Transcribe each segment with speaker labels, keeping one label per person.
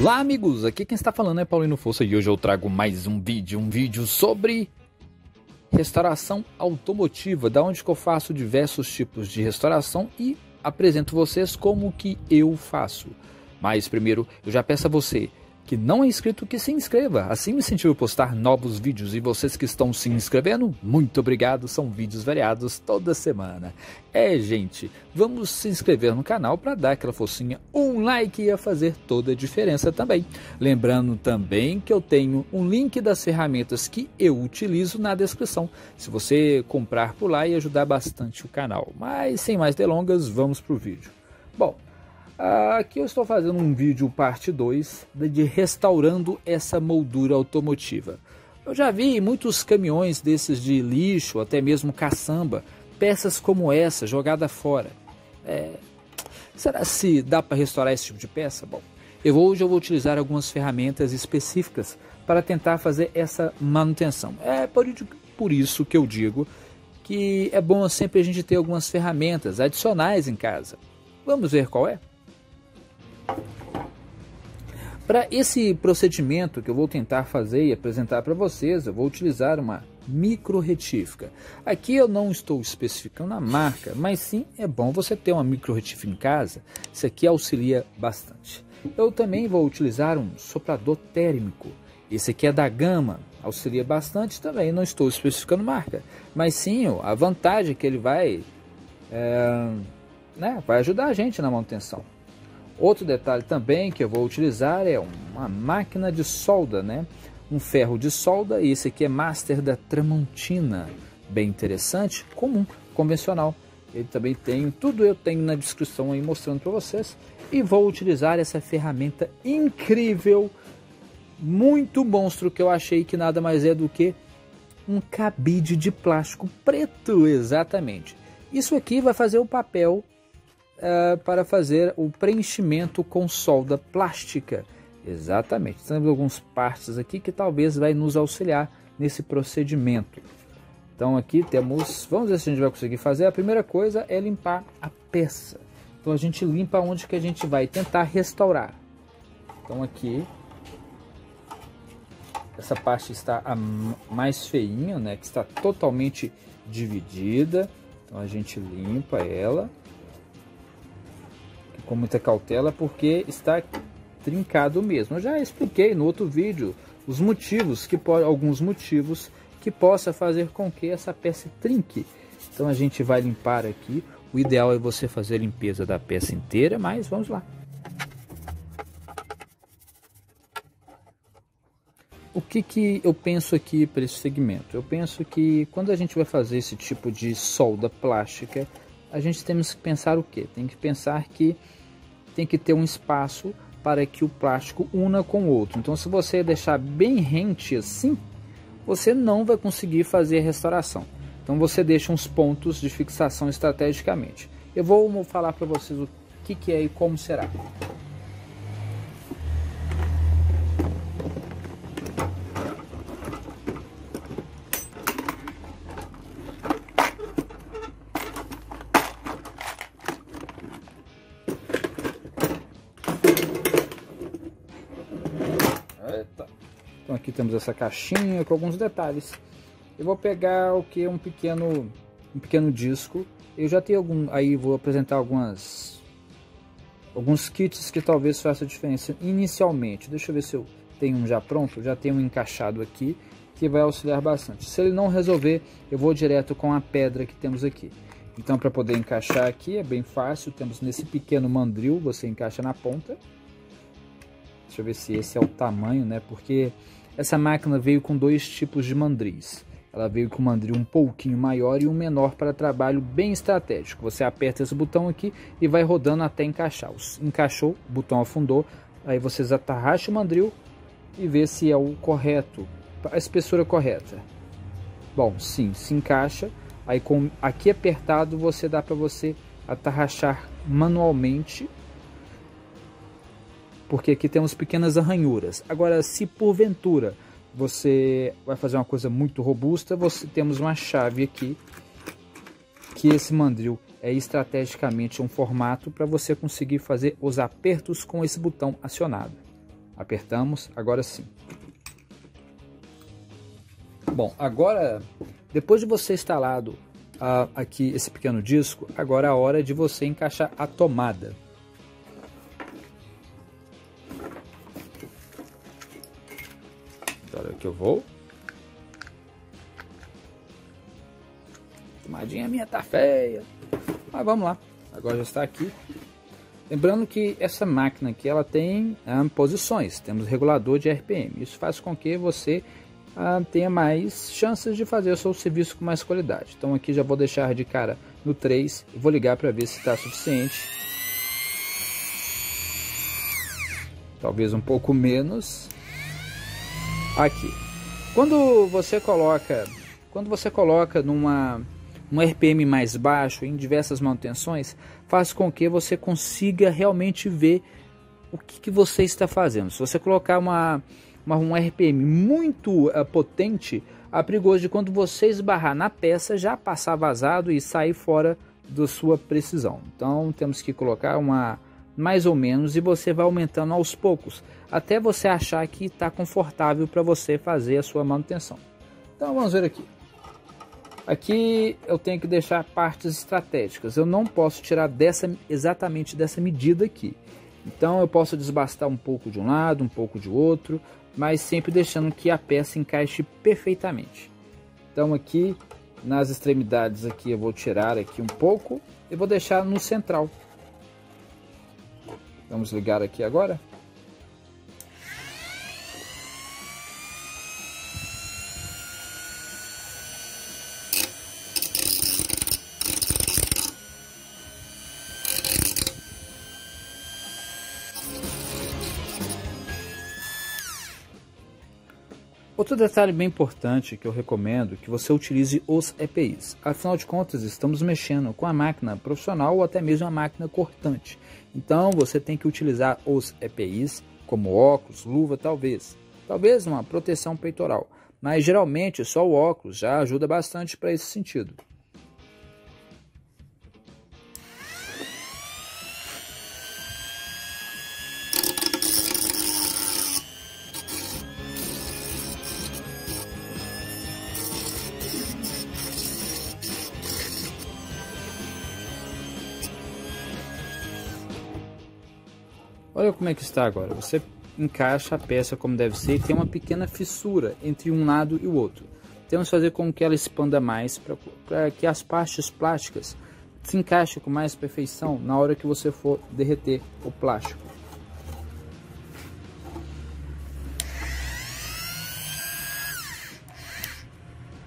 Speaker 1: Olá amigos, aqui quem está falando é Paulino Força e hoje eu trago mais um vídeo, um vídeo sobre restauração automotiva, da onde que eu faço diversos tipos de restauração e apresento vocês como que eu faço. Mas primeiro, eu já peço a você que não é inscrito que se inscreva. Assim me incentiva a postar novos vídeos. E vocês que estão se inscrevendo, muito obrigado. São vídeos variados toda semana. É, gente, vamos se inscrever no canal para dar aquela focinha. Um like ia fazer toda a diferença também. Lembrando também que eu tenho um link das ferramentas que eu utilizo na descrição. Se você comprar por lá e ajudar bastante o canal. Mas sem mais delongas, vamos para o vídeo. Bom, Aqui eu estou fazendo um vídeo parte 2 de restaurando essa moldura automotiva. Eu já vi muitos caminhões desses de lixo, até mesmo caçamba, peças como essa jogada fora. É... Será se dá para restaurar esse tipo de peça? Bom, eu hoje eu vou utilizar algumas ferramentas específicas para tentar fazer essa manutenção. É por, isso que eu digo que é bom sempre a gente ter algumas ferramentas adicionais em casa. Vamos ver qual é? Para esse procedimento que eu vou tentar fazer e apresentar para vocês, eu vou utilizar uma micro retífica. Aqui eu não estou especificando a marca, mas sim é bom você ter uma micro retífica em casa. Isso aqui auxilia bastante. Eu também vou utilizar um soprador térmico. Esse aqui é da Gama, auxilia bastante também. Não estou especificando marca, mas sim a vantagem é que ele vai, é, né, vai ajudar a gente na manutenção. Outro detalhe também que eu vou utilizar é uma máquina de solda, né? Um ferro de solda, e esse aqui é Master da Tramontina, bem interessante, comum, convencional. Ele também tem, tudo eu tenho na descrição aí mostrando para vocês. E vou utilizar essa ferramenta incrível, muito monstro, que eu achei que nada mais é do que um cabide de plástico preto, exatamente. Isso aqui vai fazer o papel uh, para fazer o preenchimento com solda plástica. Exatamente. Temos algumas partes aqui que talvez vai nos auxiliar nesse procedimento. Então aqui temos, vamos ver se a gente vai conseguir fazer. A primeira coisa é limpar a peça. Então a gente limpa onde que a gente vai tentar restaurar. Então aqui essa parte está mais feinha, né, que está totalmente dividida. Então a gente limpa ela com muita cautela porque está trincado mesmo. Eu já expliquei no outro vídeo os motivos que alguns motivos que possa fazer com que essa peça trinque. Então a gente vai limpar aqui. O ideal é você fazer a limpeza da peça inteira, mas vamos lá. O que, que eu penso aqui para esse segmento? Eu penso que quando a gente vai fazer esse tipo de solda plástica, a gente temos que pensar o que? Tem que pensar que tem que ter um espaço para que o plástico una com o outro. Então, se você deixar bem rente assim, você não vai conseguir fazer a restauração. Então, você deixa uns pontos de fixação estrategicamente. Eu vou falar para vocês o que, que é e como será. Aqui temos essa caixinha com alguns detalhes. Eu vou pegar o que um pequeno um pequeno disco. Eu já tenho algum aí vou apresentar algumas alguns kits que talvez façam diferença inicialmente. Deixa eu ver se eu tenho um já pronto, já tenho um encaixado aqui que vai auxiliar bastante. Se ele não resolver, eu vou direto com a pedra que temos aqui. Então para poder encaixar aqui é bem fácil, temos nesse pequeno mandril, você encaixa na ponta. Deixa eu ver se esse é o tamanho, né? Porque essa máquina veio com dois tipos de mandris. Ela veio com um mandril um pouquinho maior e um menor para trabalho bem estratégico. Você aperta esse botão aqui e vai rodando até encaixar. Encaixou, o botão afundou, aí você atarracha o mandril e vê se é o correto, a espessura correta. Bom, sim, se encaixa. Aí com aqui apertado você dá para você atarrachar manualmente porque aqui temos pequenas arranhuras. Agora, se porventura você vai fazer uma coisa muito robusta, você temos uma chave aqui que esse mandril é estrategicamente um formato para você conseguir fazer os apertos com esse botão acionado. Apertamos, agora sim. Bom, agora, depois de você instalado uh, aqui esse pequeno disco, agora é a hora de você encaixar a tomada. Que eu vou. Tomadinha minha tá feia. Mas vamos lá. Agora já está aqui. Lembrando que essa máquina aqui ela tem ah, posições. Temos regulador de RPM. Isso faz com que você ah, tenha mais chances de fazer o seu serviço com mais qualidade. Então aqui já vou deixar de cara no 3 e vou ligar para ver se está suficiente. Talvez um pouco menos. Aqui. Quando você coloca, quando você coloca numa um RPM mais baixo em diversas manutenções faz com que você consiga realmente ver o que, que você está fazendo. Se você colocar uma, uma um RPM muito uh, potente, é perigoso de quando você esbarrar na peça já passar vazado e sair fora da sua precisão. Então temos que colocar uma mais ou menos e você vai aumentando aos poucos até você achar que está confortável para você fazer a sua manutenção. Então vamos ver aqui. Aqui eu tenho que deixar partes estratégicas. Eu não posso tirar dessa exatamente dessa medida aqui. Então eu posso desbastar um pouco de um lado, um pouco de outro, mas sempre deixando que a peça encaixe perfeitamente. Então aqui nas extremidades aqui eu vou tirar aqui um pouco e vou deixar no central. Vamos ligar aqui agora. Outro detalhe bem importante que eu recomendo que você utilize os EPIs. Afinal de contas, estamos mexendo com a máquina profissional ou até mesmo a máquina cortante. Então, você tem que utilizar os EPIs, como óculos, luva, talvez. Talvez uma proteção peitoral. Mas geralmente só o óculos já ajuda bastante para esse sentido. Olha como é que está agora. Você encaixa a peça como deve ser e tem uma pequena fissura entre um lado e o outro. Temos que fazer com que ela expanda mais para que as partes plásticas se encaixem com mais perfeição na hora que você for derreter o plástico.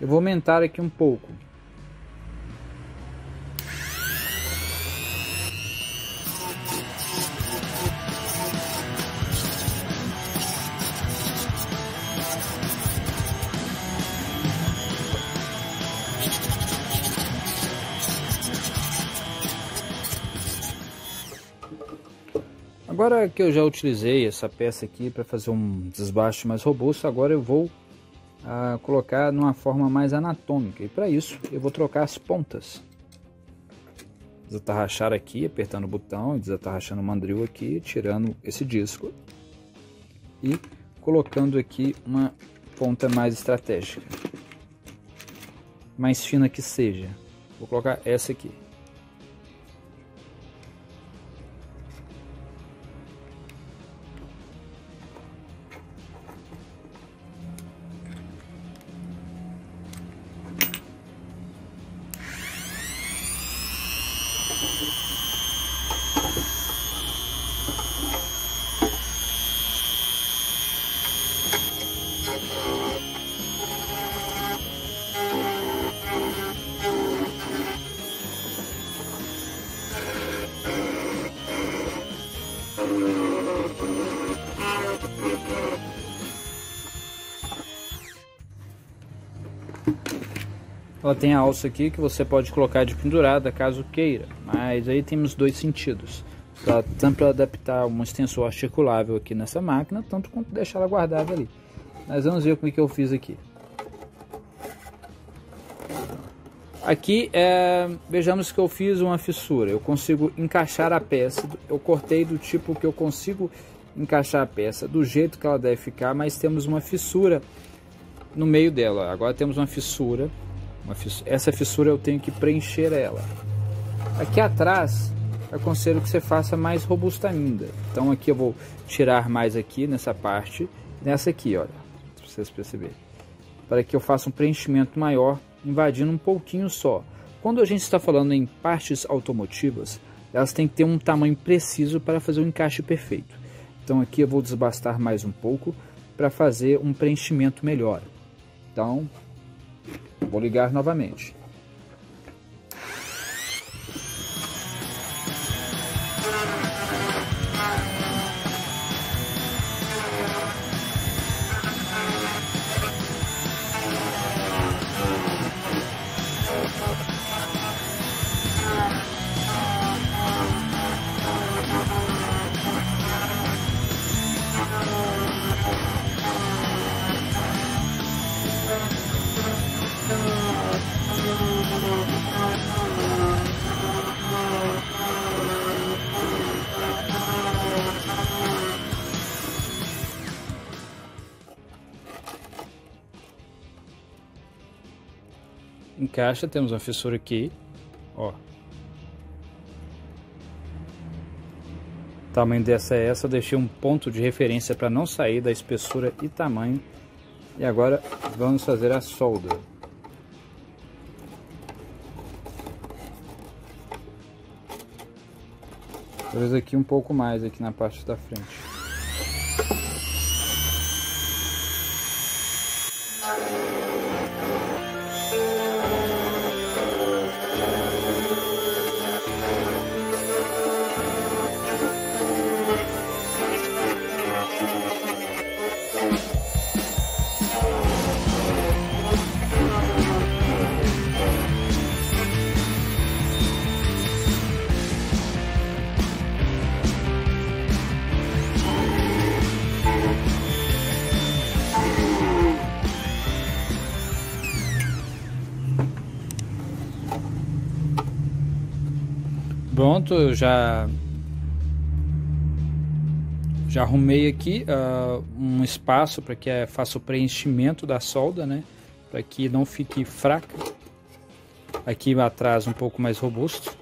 Speaker 1: Eu vou aumentar aqui um pouco. Agora que eu já utilizei essa peça aqui para fazer um desbaste mais robusto, agora eu vou ah, colocar numa forma mais anatômica. E para isso eu vou trocar as pontas. Desatarrachar aqui, apertando o botão, desatarrachando o mandril aqui, tirando esse disco. E colocando aqui uma ponta mais estratégica. Mais fina que seja. Vou colocar essa aqui. Ela tem a alça aqui que você pode colocar de pendurada caso queira, mas aí temos dois sentidos. Pra, tanto para adaptar um extensor articulável aqui nessa máquina, tanto quanto deixar ela guardada ali. Mas vamos ver como é que eu fiz aqui. Aqui, é, vejamos que eu fiz uma fissura, eu consigo encaixar a peça, eu cortei do tipo que eu consigo encaixar a peça do jeito que ela deve ficar, mas temos uma fissura no meio dela. Agora temos uma fissura, fissura, essa fissura eu tenho que preencher ela. Aqui atrás, aconselho que você faça mais robusta ainda. Então aqui eu vou tirar mais aqui nessa parte, nessa aqui, olha, para vocês perceberem. Para que eu faça um preenchimento maior invadindo um pouquinho só. Quando a gente está falando em partes automotivas, elas têm que ter um tamanho preciso para fazer o um encaixe perfeito. Então aqui eu vou desbastar mais um pouco para fazer um preenchimento melhor. Então, vou ligar novamente. Encaixa, temos uma fissura aqui, ó. O tamanho dessa é essa, deixei um ponto de referência para não sair da espessura e tamanho. E agora vamos fazer a solda. Talvez aqui um pouco mais aqui na parte da frente. Pronto, eu já já arrumei aqui uh, um espaço para que uh, faça o preenchimento da solda, né? Para que não fique fraca. Aqui atrás um pouco mais robusto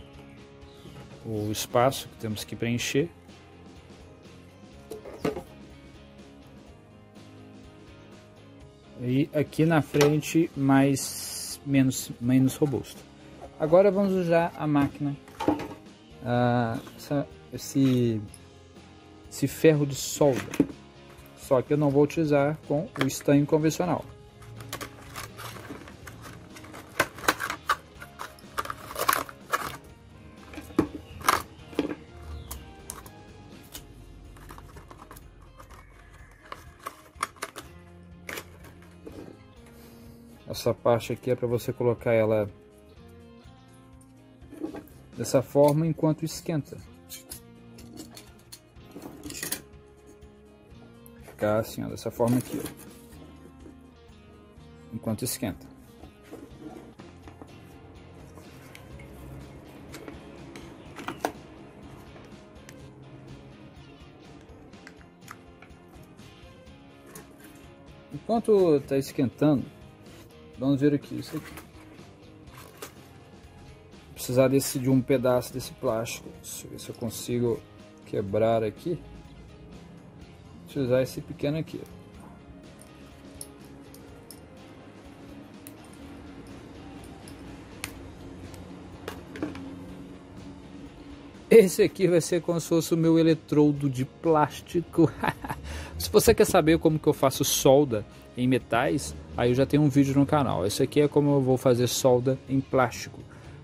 Speaker 1: o espaço que temos que preencher. E aqui na frente mais menos menos robusto. Agora vamos usar a máquina ah, essa, esse, esse ferro de solda. Só que eu não vou utilizar com o estanho convencional. Essa parte aqui é para você colocar ela dessa forma enquanto esquenta. Ficar assim, ó, dessa forma aqui, ó, enquanto esquenta. Enquanto está esquentando, vamos ver aqui isso aqui precisar desse, de um pedaço desse plástico. Deixa eu ver se eu consigo quebrar aqui. Utilizar esse pequeno aqui. Esse aqui vai ser como se fosse o meu eletrodo de plástico. se você quer saber como que eu faço solda em metais, aí eu já tenho um vídeo no canal. Esse aqui é como eu vou fazer solda em plástico.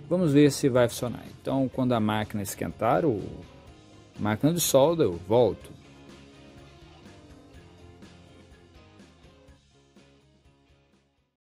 Speaker 1: Vamos ver se vai funcionar. Então, quando a máquina esquentar, o máquina de solda, eu volto.